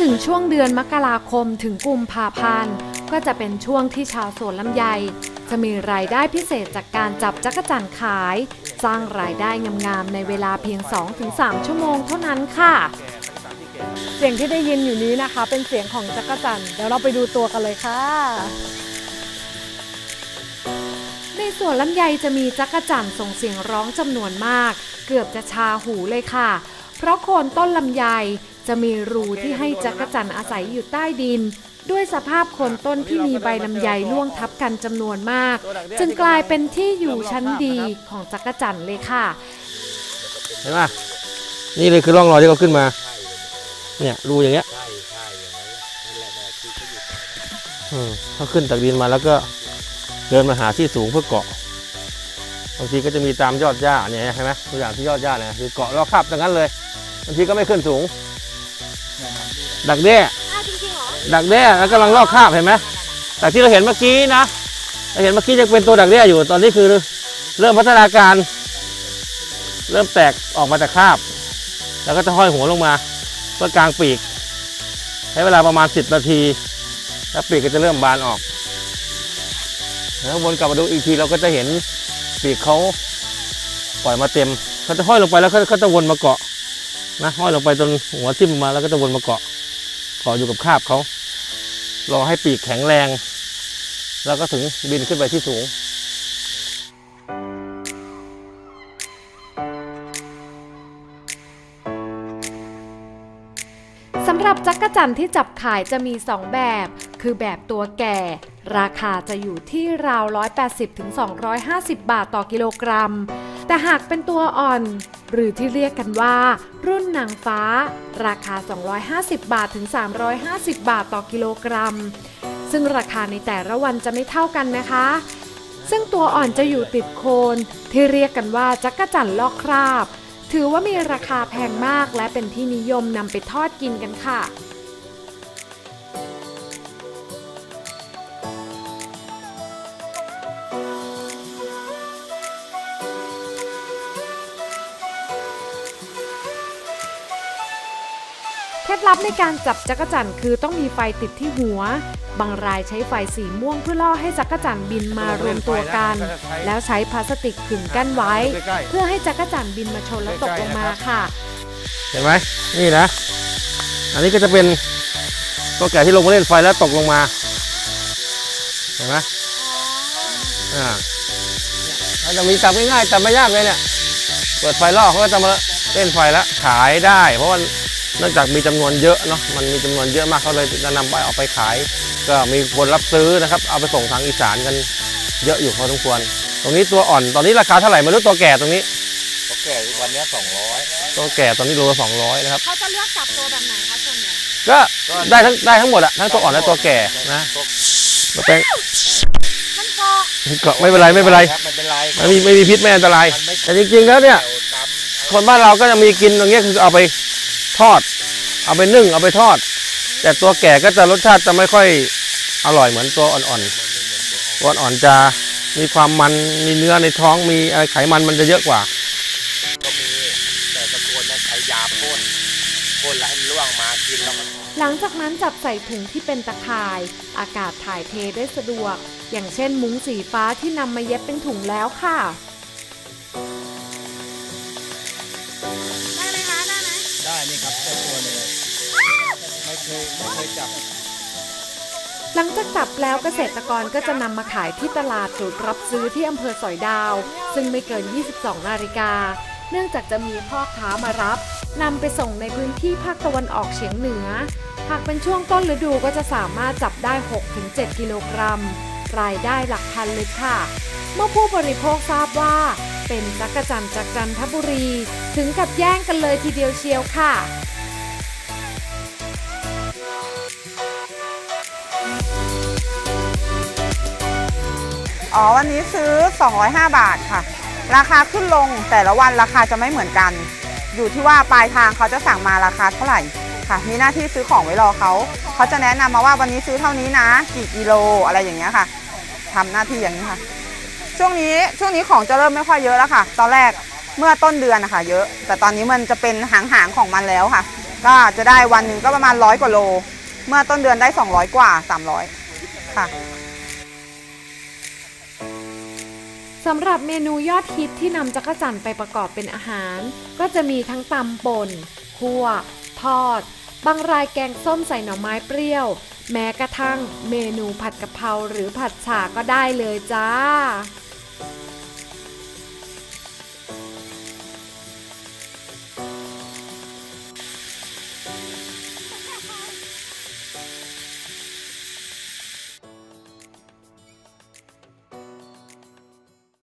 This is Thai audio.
ถึงช่วงเดือนมกราคมถึงกุมภาพันธ์ก็จะเป็นช่วงที่ชาวสวนลำไย จะมีรายได้พิเศษจากการจับจักรจั่นขาย สร้างรายได้งามๆในเวลาเพียง 2-3 ชั่วโมงเท่านั้นค่ะ เสียงที่ได้ยินอยู่นี้นะคะ เป็นเสียงของจักรจันทร์เดี๋ยวเราไปดูตัวกันเลยค่ะ ในสวนลำไยจะมีจักรจั่นส่งเสียงร้องจำนวนมาก เกือบจะชาหูเลยค่ะ เพราะโคนต้นลำไย จะมีรูที่ให้จักรจั่นอาศัยอยู่ใต้ดิน ด้วยสภาพโคนต้นที่มีใบลำไยร่วงทับกันจำนวนมาก จึงกลายเป็นที่อยู่ชั้นดีของจักรจั่นเลยค่ะ เห็นไหมนี่เลยคือร่องรอยที่เขาขึ้นมา เนี่ยรูอย่างเงี้ยเขาขึ้นจากดินมาแล้วก็เดินมาหาที่สูงเพื่อเกาะบางทีก็จะมีตามยอดหญ้าเนี่ยเห็นไหมตัวอย่างที่ยอดหญ้าเนี่ยคือเกาะรอบคาบตรงนั้นเลยบางทีก็ไม่ขึ้นสูง ดักแด้ดักแด้แล้วกำลังลอกคาบเห็นไหมแต่ที่เราเห็นเมื่อกี้นะเราเห็นเมื่อกี้ยังเป็นตัวดักแด้อยู่ตอนนี้คือ เริ่มพัฒนาการ เริ่มแตกออกมาจากคาบ แล้วก็จะห้อยหัวลงมาเพื่อกลางปีกใช้เวลาประมาณ 10 นาที แล้วปีกก็จะเริ่มบานออกแล้ววนกลับมาดูอีกทีเราก็จะเห็นปีกเขาปล่อยมาเต็มเขาจะห้อยลงไปแล้วเขาเขาจะวนมาเกาะ นะห้อยลงไปจนหัวทิ่มมาแล้วก็จะวนมาเกาะเกาะอยู่กับคาบเขารอให้ปีกแข็งแรง แล้วก็ถึงบินขึ้นไปที่สูงสำหรับจักรจั่นที่จับขายจะมี 2 แบบ คือแบบตัวแก่ ราคาจะอยู่ที่ราว 180-250 บาทต่อกิโลกรัม แต่หากเป็นตัวอ่อน หรือที่เรียกกันว่า รุ่นนางฟ้า ราคา 250 บาทถึง 350 บาทต่อกิโลกรัม ซึ่งราคาในแต่ละวันจะไม่เท่ากันนะคะ ซึ่งตัวอ่อนจะอยู่ติดโคน ที่เรียกกันว่าจักรจั่นลอกคราบ ถือว่ามีราคาแพงมากและเป็นที่นิยมนำไปทอดกินกันค่ะ ล็ดลับในการจับจักรจั่นคือต้องมีไฟติดที่หัว บางรายใช้ไฟสีม่วงเพื่อล่อให้จักรจั่นบินมารวมตัวกัน แล้วใช้พลาสติกขึงกั้นไว้ เพื่อให้จักรจั่นบินมาชนแล้วตกลงมาค่ะ เห็นไหมนี่นะ อันนี้ก็จะเป็นตัวแก่ที่ลงมาเล่นไฟแล้วตกลงมา เห็นไหมอ่าเราจะมีจับง่ายๆแต่ไม่ยากเลยเนี่ย เปิดไฟล่อเขาก็จะมาเล่นไฟแล้วขายได้ เพราะว่า เนื่องจากมีจำนวนเยอะเนาะมันมีจำนวนเยอะมากเขาเลยจะนำไปเอาไปขาย ก็มีคนรับซื้อนะครับ เอาไปส่งทางอีสานกันเยอะอยู่พอสมควร ตรงนี้ตัวอ่อนตอนนี้ราคาเท่าไหร่ไม่รู้ตัวแก่ตรงนี้โอเควันนี้สองร้อยตัวแก่ตอนนี้โลละสองร้อยนะครับเขาจะเลือกจับตัวแบบไหนคะส่วนใหญ่ก็ได้ทั้งได้ทั้งหมดอะทั้งตัวอ่อนและตัวแก่นะมาแปลงมันเกาะเกาะไม่เป็นไรไม่เป็นไรครับไม่เป็นไรไม่มีไม่มีพิษไม่อันตรายมันไม่แต่จริงๆแล้วเนี่ยตามคนบ้านเราก็จะมีกินตรงเนี้ยคือเอาไป ทอด เอาไปนึ่งเอาไปทอด แต่ตัวแก่ก็จะรสชาติจะไม่ค่อยอร่อยเหมือนตัวอ่อนๆตัวอ่อนๆจะมีความมันมีเนื้อในท้องมีอะไรไขมันมันจะเยอะกว่า ก็มีแต่ตะโกนนั้นใช้ยาพ่นพ่นแล้วให้มันร่วงมากินแล้วมันหลังจากนั้นจับใส่ถุงที่เป็นตะข่าย อากาศถ่ายเทได้สะดวก อย่างเช่นมุ้งสีฟ้าที่นำมาเย็บเป็นถุงแล้วค่ะ เคยไม่เคยจับ หลังจากจับแล้วเกษตรกรก็จะนำมาขายที่ตลาดจุดรับซื้อที่อำเภอสอยดาว ซึ่งไม่เกิน 22 นาฬิกา เนื่องจากจะมีพ่อค้ามารับนำไปส่งในพื้นที่ภาคตะวันออกเฉียงเหนือ หากเป็นช่วงต้นฤดูก็จะสามารถจับได้ 6-7 กิโลกรัม รายได้หลักพันเลยค่ะ เมื่อผู้บริโภคทราบว่า เป็นจักรจันทร์จากจันทบุรี ถึงกับแย่งกันเลยทีเดียวเชียวค่ะ อ๋อวันนี้ซื้อ 205 บาทค่ะ ราคาขึ้นลงแต่ละวันราคาจะไม่เหมือนกัน อยู่ที่ว่าปลายทางเขาจะสั่งมาราคาเท่าไหร่ค่ะ มีหน้าที่ซื้อของไว้รอเขา เขาจะแนะนำมาว่าวันนี้ซื้อเท่านี้นะ กี่กิโลอะไรอย่างเงี้ยค่ะทำหน้าที่อย่างนี้ค่ะ ช่วงนี้ช่วงนี้ของจะเริ่มไม่ค่อยเยอะแล้วค่ะ ตอนแรกเมื่อต้นเดือนนะคะเยอะ แต่ตอนนี้มันจะเป็นหางๆของมันแล้วค่ะ ก็จะได้วันหนึ่งก็ประมาณร้อยกว่าโล เมื่อต้นเดือนได้ 200 กว่า 300 ค่ะ สำหรับเมนูยอดฮิตที่นำจักรจั่นไปประกอบเป็นอาหาร ก็จะมีทั้งตำป่นคั่ว ทอด บางรายแกงส้มใส่หน่อไม้เปรี้ยว แม้กระทั่งเมนูผัดกะเพราหรือผัดฉ่าก็ได้เลยจ้า